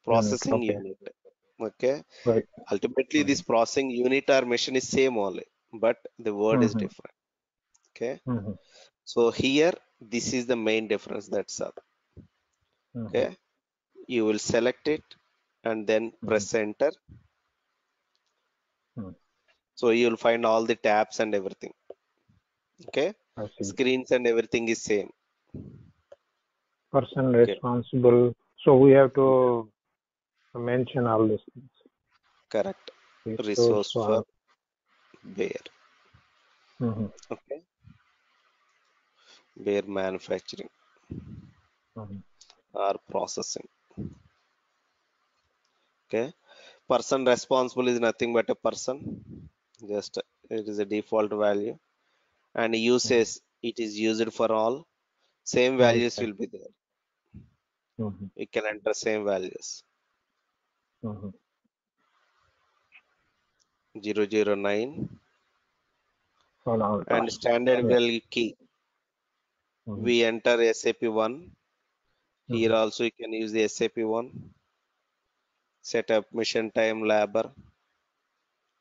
processing okay. unit okay Right. ultimately this processing unit or machine is same only but the word is Mhm. different okay Mhm. so here this is the main difference that's all Mhm. okay you will select it and then press enter Hmm. so you will find all the tabs and everything okay. Screens and everything is same Person Okay. responsible. So we have to mention all these things. correct Resource resource for bear where Mhm. okay bear manufacturing Mhm. or processing okay person responsible is nothing but a person just it is a default value and uses it is used for all same values Okay. will be there Mhm. you can enter same values Mhm. 009 Hold on. and standard Yeah. value key Mhm. we enter sap1 here Mhm. also you can use the sap1 set up mission time labor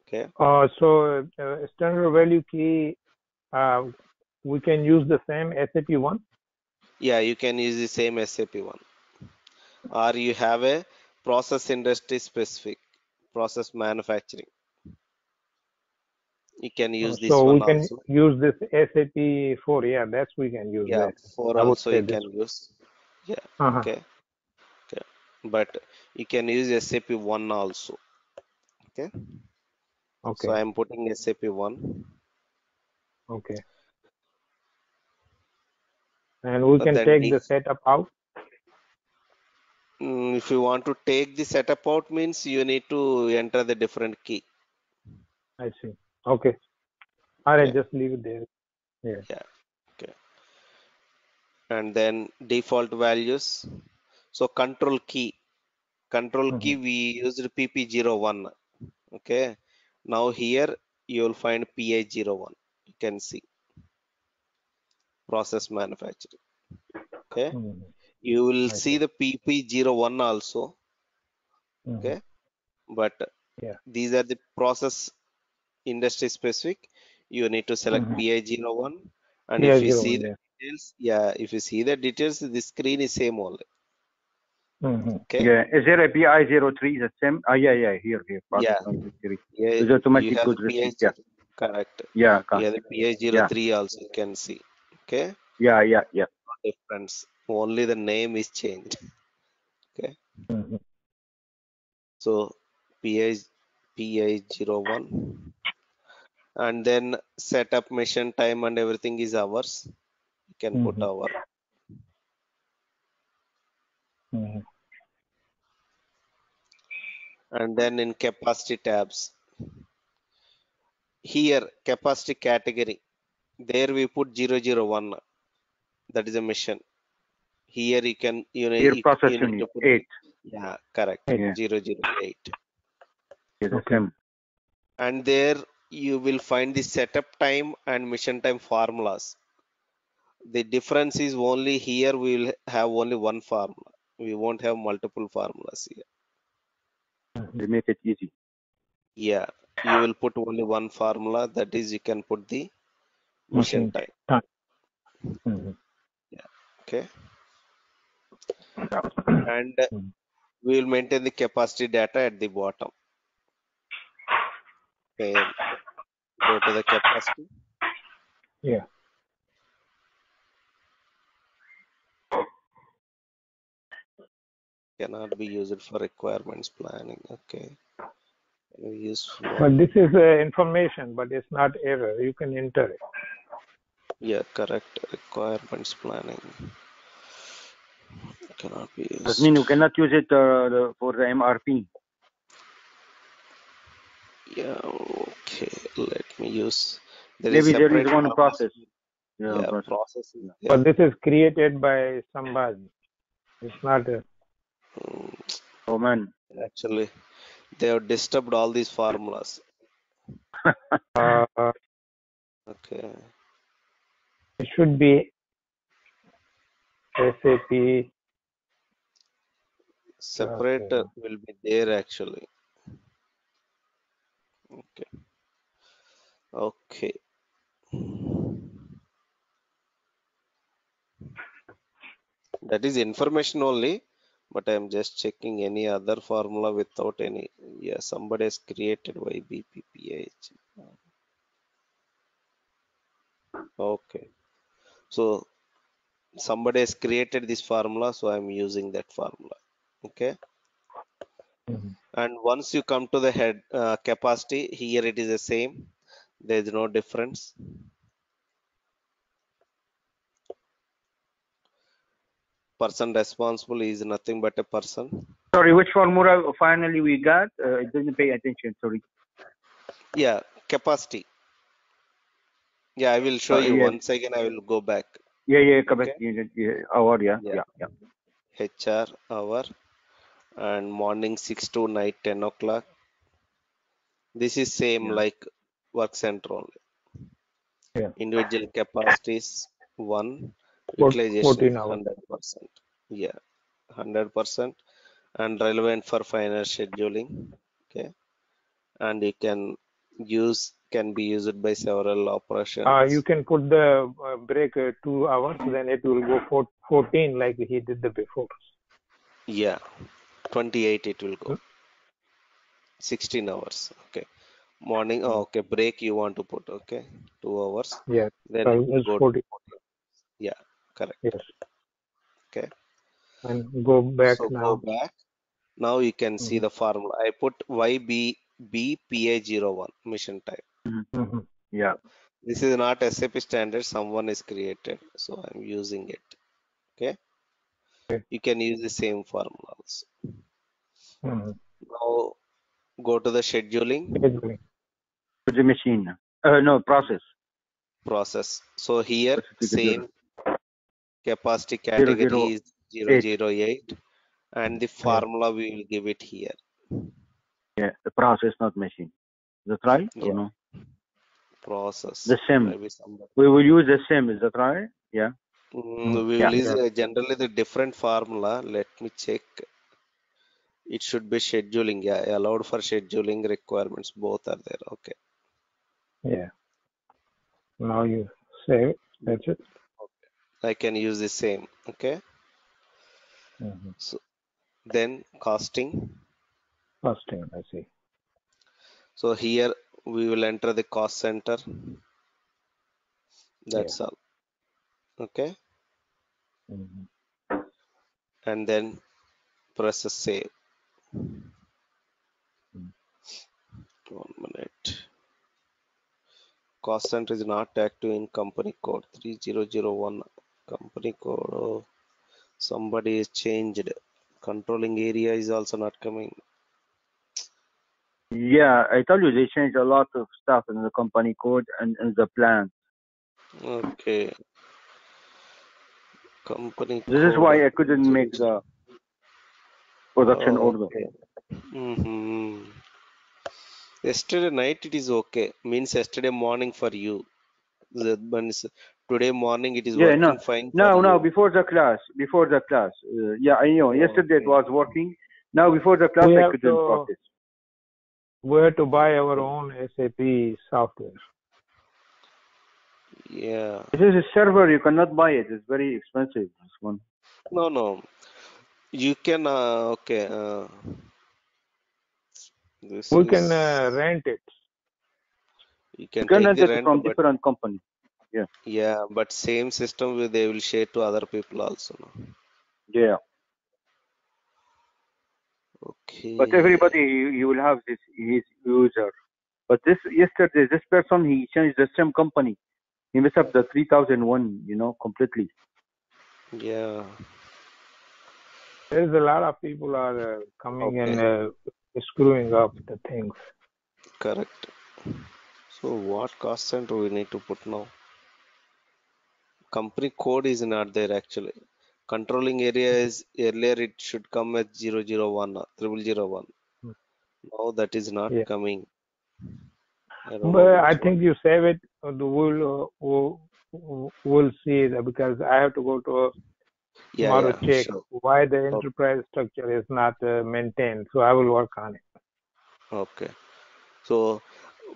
okay Uh, so uh, standard value key, uh, we can use the same SAP one. yeah you can use the same sap1 or you have a process industry specific process manufacturing you can use this so we can also use this SAP four. Yeah, that's we can use yeah that. four I also say you can use yeah Uh-huh. okay okay but you can use sap1 also okay Okay. so i'm putting sap1 Okay. And we But can take the- the setup out. Mm, if you want to take the setup out means you need to enter the different key. I see. Okay. All right, Yeah. just leave it there. Yeah. Okay. And then default values. So control key, control key we used PP01. Okay. Now here you will find PI01. You can see process manufacturing. Okay. Mhm. You will I see the PP01 also. Mhm. Okay. But Yeah. these are the process industry specific. You need to select Mhm. PI01 and if you see PI01, the details, yeah, if you see the details, the screen is same only. Mhm. Okay. Yeah. Is there a PI zero three the same? Ah, yeah, yeah. Here, here. Process Yeah. manufacturing. Yeah, It's automatic you have good the PI receipt. Yeah. Correct. Yeah. Got have the PI03 also you can see. Okay. Yeah, yeah, yeah. No difference. Only the name is changed. Mhm. So PI PI01 and then setup mission time and everything is ours. You can put Mhm. our Mhm. and then in capacity tabs. Here capacity category. There we put 001. That is a mission. Here you can you know Here you, process you need put eight. yeah correct Yeah. 008 Okay. and there you will find the setup time and mission time formulas the difference is only here we will have only one formula we won't have multiple formulas here They make it easy. yeah you will put only one formula that is you can put the machine, Mission time Mhm. okay *clears throat* and Mhm. we will maintain the capacity data at the bottom okay go to the capacity Yeah. cannot be used for requirements planning okay Can we use? But this is uh, information, but it's not error. You can enter it. yeah correct requirements planning cannot be That used means you cannot use it uh, the, for the MRP. yeah okay let me use there is Maybe there is one formulas. process. Yeah, yeah process. process is there. But this is created by somebody. It's not a. Mm, Oh man. actually they have disturbed all these formulas. Uh, okay. it should be SAP. separate Okay. will be there actually. Okay. Okay. That is information only but i'm just checking any other formula without any yeah somebody has created ybpph okay. So somebody has created this formula so i'm using that formula. Okay? Mhm. and once you come to the head uh, capacity here it is the same. There is no difference person responsible is nothing but a person Sorry, which formula finally we got? Uh, I didn't pay attention. Sorry. yeah capacity yeah i will show Uh, you yeah. once again i will go back Yeah, yeah, capacity unit. Yeah, hour. Yeah, Yeah. yeah, yeah. hr hour and morning 6 to night 10 o'clock this is same Yeah. like work center only Yeah. individual capacities one utilization 14 hours. 100% yeah 100% and relevant for final scheduling okay and you can use can be used by several operations Uh, you can put the uh, break uh, two hours, then it will go for 14 like he did the before. yeah 28 it will go Hmm. 16 hours okay morning oh, okay break you want to put okay two hours Yeah. then go 40. to yeah correct Yes. okay And go back so now. go back now you can see Mhm. the formula i put ybpa01 mission type Mhm. Yeah. this is not sap standard someone is created so i'm using it okay you can use the same formulas. Mhm. Now go to the scheduling Scheduling. For the machine. Uh, no, process. process. So here same capacity category zero, is 008 eight. and the formula we will give it here. Yeah, the process, not machine. Is that right? Yeah. Or no? Process. The same. We will use the same. Is that right? Yeah. Mm, we Yeah. will use uh, generally the different formula. Let me check. It should be scheduling. Yeah, allowed for scheduling requirements. Both are there. Okay. Yeah. Now you save. That's it. I can use the same. Okay. Mhm. Then costing. Costing, I see. So here we will enter the cost center. That's all. Okay. Mhm. And then press the save. One minute. Cost center is not active in company code 3001. Company code. Oh, somebody is changed. Controlling area is also not coming. Yeah, I told you they changed a lot of stuff in the company code and in the plan. Okay. Company This is why I couldn't make the production Oh, order. okay. Mm-hmm. Yesterday night it is okay. Means yesterday morning for you. That means today morning it is Yeah, working no, fine No, no, you. before the class, before the class. Uh, yeah, I know. Yesterday it was working. Now before the class We I have couldn't to- process. We have to buy our own SAP software. Yeah. This is a server. You cannot buy it. It's very expensive. This one. No, no. You can. Uh, okay. Uh, this We can uh, rent it. you can You can rent it from but different company. Yeah, yeah but same system will- they will share to other people also. No? Yeah, Okay. but everybody you, you will have this his user. But this yesterday, this person he changed the same company. He messed up the 3001. You know, completely. Yeah. There's a lot of people are uh, coming and uh, screwing up the things. Correct. So what cost center we need to put now? Company code is not there actually. Controlling area is earlier it should come as 001 or 0001. Hmm. Now that is not Yeah. coming. I But I think you save it. We'll, uh, we'll, see that because I have to go to Yeah, tomorrow yeah, check sure. why the enterprise structure is not uh, maintained. So I will work on it. Okay. So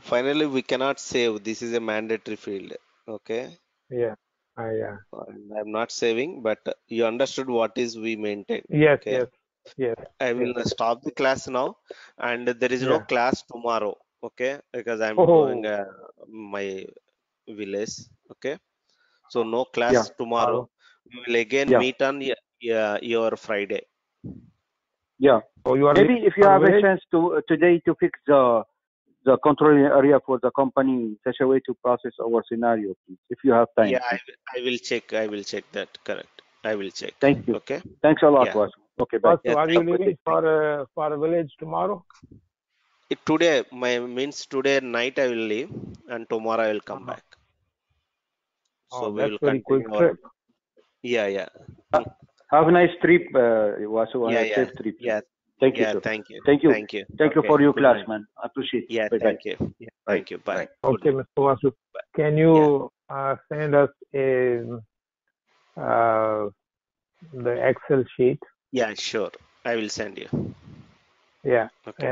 finally we cannot save. This is a mandatory field. Okay. Yeah. I, uh, And I'm not saving, but you understood what is we maintain. yes, Okay. yes, yes. I will stop the class now, and there is no Yeah. class tomorrow. Okay, because I'm Oh. going uh, my village. Okay, so no class Yeah. tomorrow. We will again Yeah. meet on y- yeah, your Friday. Yeah. Oh, you are Maybe if you on have a chance to uh, today to fix the the control area for the company in such a way to process our scenario, please, if you have time. Yeah, I, will- I will check. I will check that. Correct. I will check. Thank you. Okay. Thanks a lot, Yeah. Vasu. Okay, bye. Vasu, are you leaving for uh, for a village tomorrow? It, today, my means today night I will leave, and tomorrow I will come Uh-huh. back. So oh, we will continue. Our, trip. yeah, yeah, Have a nice trip, uh, Vasu. yeah, yeah, safe trip. yeah, Thank you, yeah. sir. Thank you. Thank you. Thank you. Thank you Okay, for your good class, night. man. I appreciate it. Yeah, Bye-bye. thank you. Yeah, thank you. Bye. Bye. Okay. Mr. Vasu, can you uh, send us a uh, the Excel sheet? Yeah, sure. I will send you. Yeah. Okay.